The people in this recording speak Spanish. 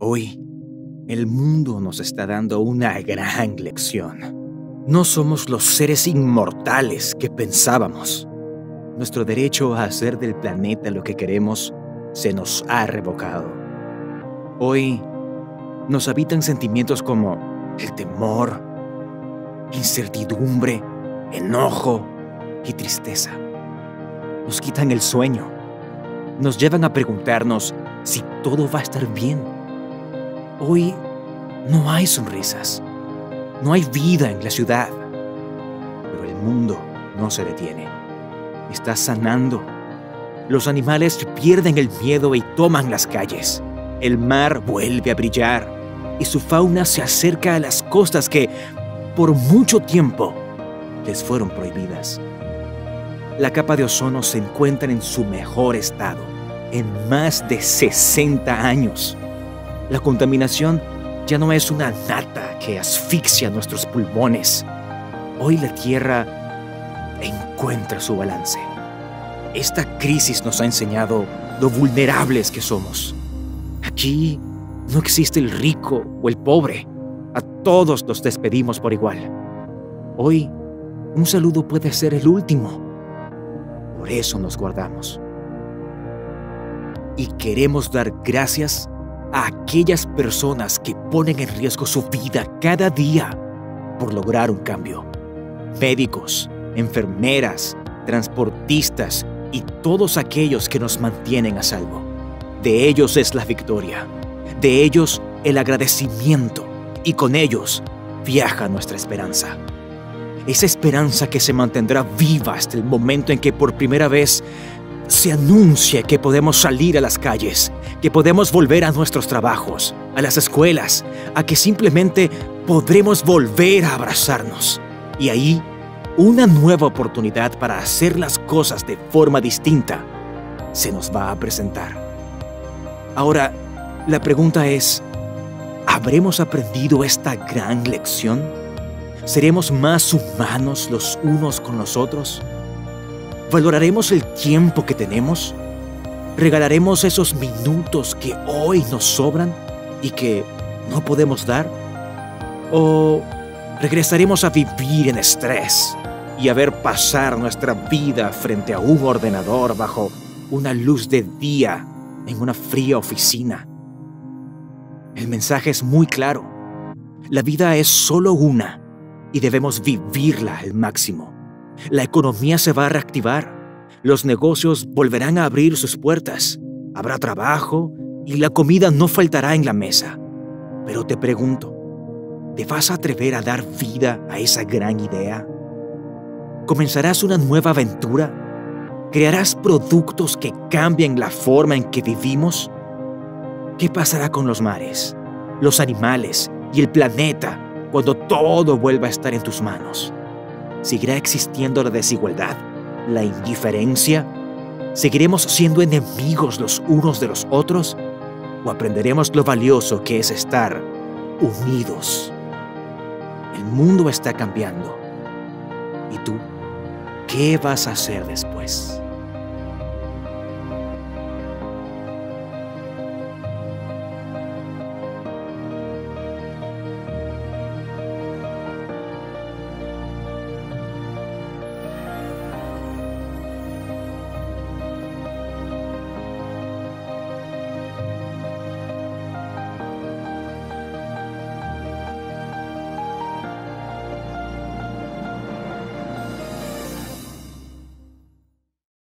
Hoy, el mundo nos está dando una gran lección. No somos los seres inmortales que pensábamos. Nuestro derecho a hacer del planeta lo que queremos se nos ha revocado. Hoy nos habitan sentimientos como el temor, incertidumbre, enojo y tristeza. Nos quitan el sueño. Nos llevan a preguntarnos si todo va a estar bien. Hoy no hay sonrisas. No hay vida en la ciudad. Pero el mundo no se detiene. Está sanando. Los animales pierden el miedo y toman las calles. El mar vuelve a brillar y su fauna se acerca a las costas que, por mucho tiempo, les fueron prohibidas. La capa de ozono se encuentra en su mejor estado en más de 60 años. La contaminación ya no es una nata que asfixia nuestros pulmones. Hoy la Tierra encuentra su balance. Esta crisis nos ha enseñado lo vulnerables que somos. Aquí no existe el rico o el pobre. A todos los despedimos por igual. Hoy, un saludo puede ser el último. Por eso nos guardamos. Y queremos dar gracias a aquellas personas que ponen en riesgo su vida cada día por lograr un cambio. Médicos, enfermeras, transportistas y todos aquellos que nos mantienen a salvo. De ellos es la victoria, de ellos el agradecimiento y con ellos viaja nuestra esperanza. Esa esperanza que se mantendrá viva hasta el momento en que por primera vez se anuncie que podemos salir a las calles, que podemos volver a nuestros trabajos, a las escuelas, a que simplemente podremos volver a abrazarnos. Y ahí, una nueva oportunidad para hacer las cosas de forma distinta se nos va a presentar. Ahora, la pregunta es, ¿habremos aprendido esta gran lección? ¿Seremos más humanos los unos con los otros? ¿Valoraremos el tiempo que tenemos? ¿Regalaremos esos minutos que hoy nos sobran y que no podemos dar? ¿O regresaremos a vivir en estrés y a ver pasar nuestra vida frente a un ordenador bajo una luz de día en una fría oficina? El mensaje es muy claro. La vida es solo una y debemos vivirla al máximo. La economía se va a reactivar, los negocios volverán a abrir sus puertas, habrá trabajo y la comida no faltará en la mesa. Pero te pregunto, ¿te vas a atrever a dar vida a esa gran idea? ¿Comenzarás una nueva aventura? ¿Crearás productos que cambien la forma en que vivimos? ¿Qué pasará con los mares, los animales y el planeta cuando todo vuelva a estar en tus manos? ¿Seguirá existiendo la desigualdad? ¿La indiferencia? ¿Seguiremos siendo enemigos los unos de los otros? ¿O aprenderemos lo valioso que es estar unidos? El mundo está cambiando. ¿Y tú qué vas a hacer después?